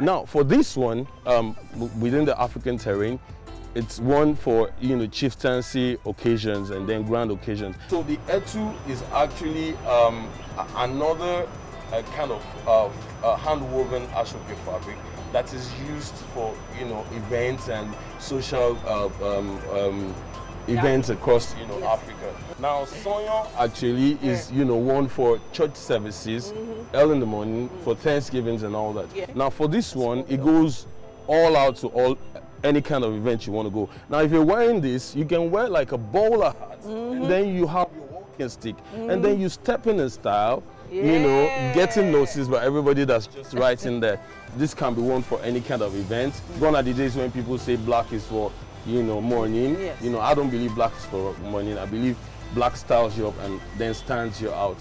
Now, for this one, um, within the African terrain, it's one for you know chieftaincy occasions and then grand occasions. So the etu is actually um, another uh, kind of uh, hand-woven aso-oke fabric that is used for you know events and social uh, um, um, events across you know yes. Africa. Now Sonyo actually is you know one for church services mm -hmm. early in the morning mm -hmm. for Thanksgivings and all that. Now for this one it goes all out to all any kind of event you want to go. Now if you're wearing this you can wear like a bowler hat mm -hmm. and then you have your walking stick and then you step in in style yeah. you know, getting noticed by everybody that's just right in there. This can be worn for any kind of event. Gone are the days when people say black is for you know, mourning. Yes. You know, I don't believe black is for mourning. I believe black styles you up and then stands you out.